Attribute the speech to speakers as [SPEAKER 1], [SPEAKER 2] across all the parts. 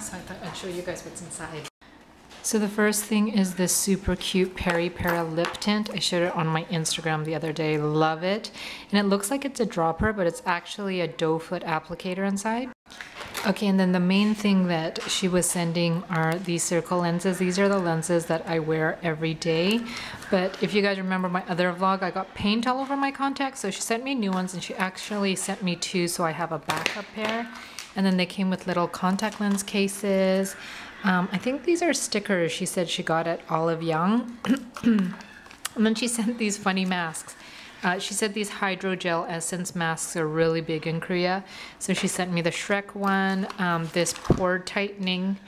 [SPEAKER 1] so I thought I'd show you guys what's inside. So the first thing is this super cute Peripera lip tint. I showed it on my Instagram the other day. Love it. And it looks like it's a dropper, but it's actually a doe foot applicator inside. Okay, and then the main thing that she was sending are these circle lenses. These are the lenses that I wear every day. But if you guys remember my other vlog, I got paint all over my contacts. So she sent me new ones and she actually sent me two so I have a backup pair. And then they came with little contact lens cases. Um, I think these are stickers she said she got at Olive Young. and then she sent these funny masks. Uh, she said these hydrogel essence masks are really big in Korea. So she sent me the Shrek one, um, this pore tightening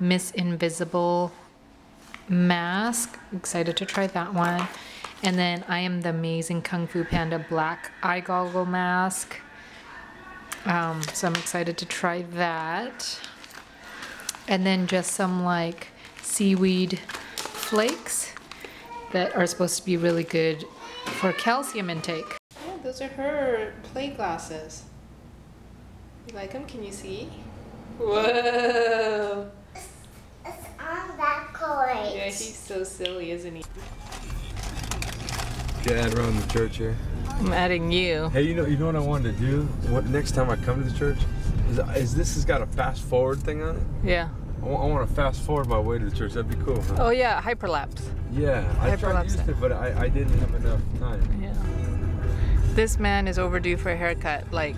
[SPEAKER 1] Miss Invisible mask. Excited to try that one. And then I am the amazing Kung Fu Panda black eye goggle mask. Um, so I'm excited to try that. And then just some like seaweed flakes that are supposed to be really good for calcium intake. Oh, those are her play glasses. You like them? Can you see? Whoa!
[SPEAKER 2] It's on that cord.
[SPEAKER 1] Yeah, he's so silly, isn't he?
[SPEAKER 3] Dad around the church here.
[SPEAKER 1] I'm adding you.
[SPEAKER 3] Hey, you know, you know what I wanted to do? What next time I come to the church? Is, is this has got a fast forward thing on it?
[SPEAKER 1] Yeah.
[SPEAKER 3] I want to fast forward my way to the church. That'd be cool. Huh?
[SPEAKER 1] Oh yeah, hyperlapse.
[SPEAKER 3] Yeah, I tried
[SPEAKER 1] to
[SPEAKER 3] use
[SPEAKER 1] it.
[SPEAKER 3] it, but I, I didn't have enough time.
[SPEAKER 1] Yeah. This man is overdue for a haircut, like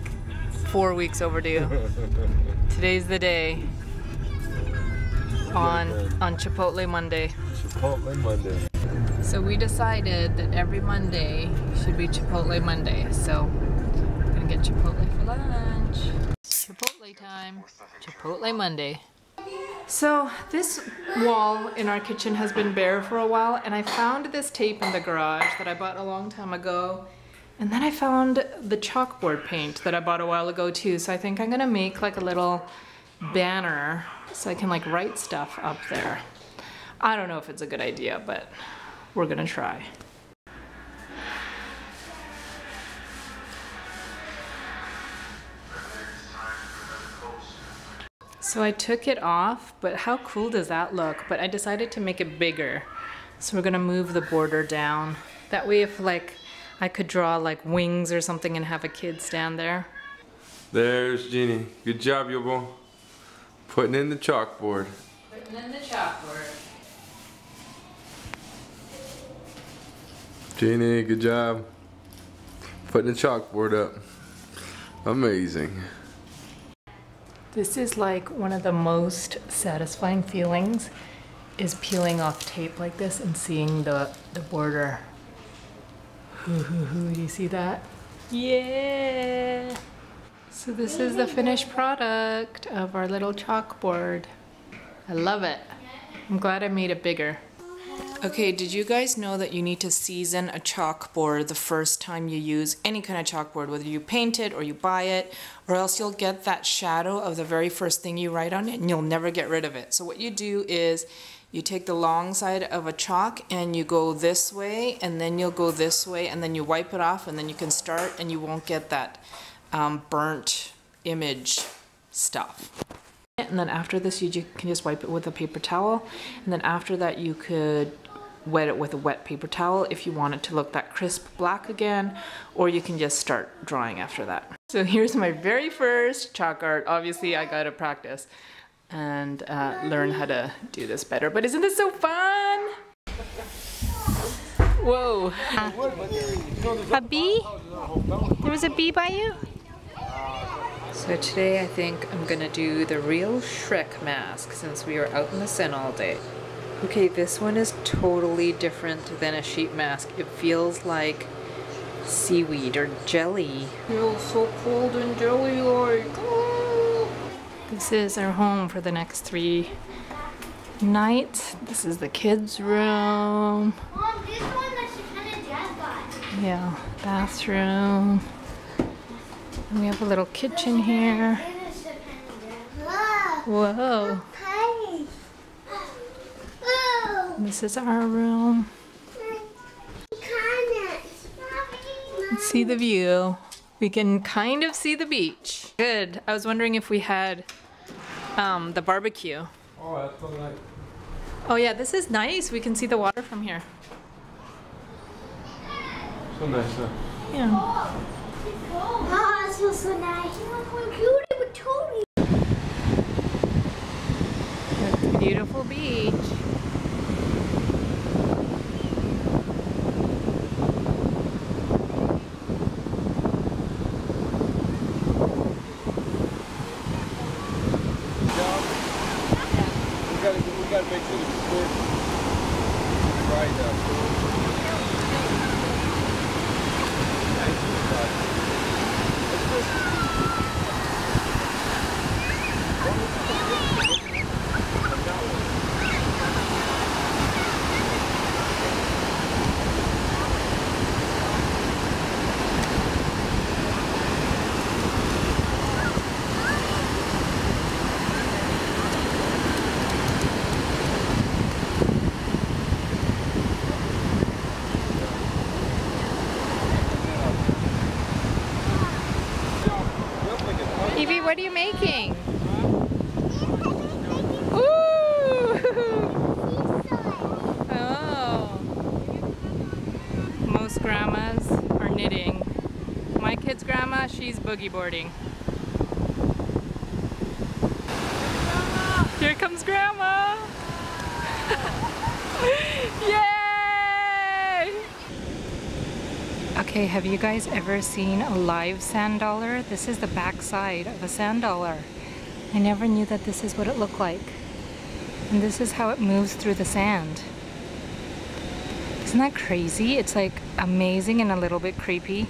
[SPEAKER 1] four weeks overdue. Today's the day. On on Chipotle Monday.
[SPEAKER 3] Chipotle Monday.
[SPEAKER 1] So we decided that every Monday should be Chipotle Monday. So I'm gonna get Chipotle for lunch. Chipotle time. Chipotle Monday. So this wall in our kitchen has been bare for a while and I found this tape in the garage that I bought a long time ago. And then I found the chalkboard paint that I bought a while ago too. So I think I'm gonna make like a little banner so I can like write stuff up there. I don't know if it's a good idea, but we're gonna try. So I took it off, but how cool does that look? But I decided to make it bigger. So we're gonna move the border down. That way if like I could draw like wings or something and have a kid stand there.
[SPEAKER 3] There's Jeannie. Good job, yo boy. Putting in the chalkboard.
[SPEAKER 1] Putting in the chalkboard.
[SPEAKER 3] Jeannie, good job. Putting the chalkboard up. Amazing.
[SPEAKER 1] This is like one of the most satisfying feelings is peeling off tape like this and seeing the, the border. Hoo hoo hoo, do you see that? Yeah! So this is the finished product of our little chalkboard. I love it. I'm glad I made it bigger. Okay, did you guys know that you need to season a chalkboard the first time you use any kind of chalkboard, whether you paint it or you buy it, or else you'll get that shadow of the very first thing you write on it and you'll never get rid of it. So what you do is you take the long side of a chalk and you go this way and then you'll go this way and then you wipe it off and then you can start and you won't get that um, burnt image stuff. And then after this, you can just wipe it with a paper towel. And then after that, you could wet it with a wet paper towel if you want it to look that crisp black again, or you can just start drawing after that. So here's my very first chalk art. Obviously, I gotta practice and uh, learn how to do this better. But isn't this so fun? Whoa. A bee? There was a bee by you? So today I think I'm gonna do the real Shrek mask since we were out in the sun all day. Okay, this one is totally different than a sheet mask. It feels like seaweed or jelly. Feels so cold and jelly-like. This is our home for the next three nights. This is the kids' room.
[SPEAKER 2] Mom, this one that Shaken and Dad got.
[SPEAKER 1] Yeah, bathroom. And we have a little kitchen here. Whoa. This is our room. Let's see the view. We can kind of see the beach. Good. I was wondering if we had um, the barbecue.
[SPEAKER 3] Oh, that's so nice.
[SPEAKER 1] Oh yeah, this is nice. We can see the water from here.
[SPEAKER 3] So nice. Huh?
[SPEAKER 1] Yeah.
[SPEAKER 2] So nice. I'm going cutie with Tony.
[SPEAKER 1] It's beautiful beach.
[SPEAKER 3] We gotta, we gotta make sure the sport right up.
[SPEAKER 1] Evie, what are you making? Ooh! Oh. Most grandmas are knitting. My kid's grandma, she's boogie boarding. Here comes grandma! Yay! Okay, have you guys ever seen a live sand dollar? This is the back side of a sand dollar. I never knew that this is what it looked like. And this is how it moves through the sand. Isn't that crazy? It's like amazing and a little bit creepy.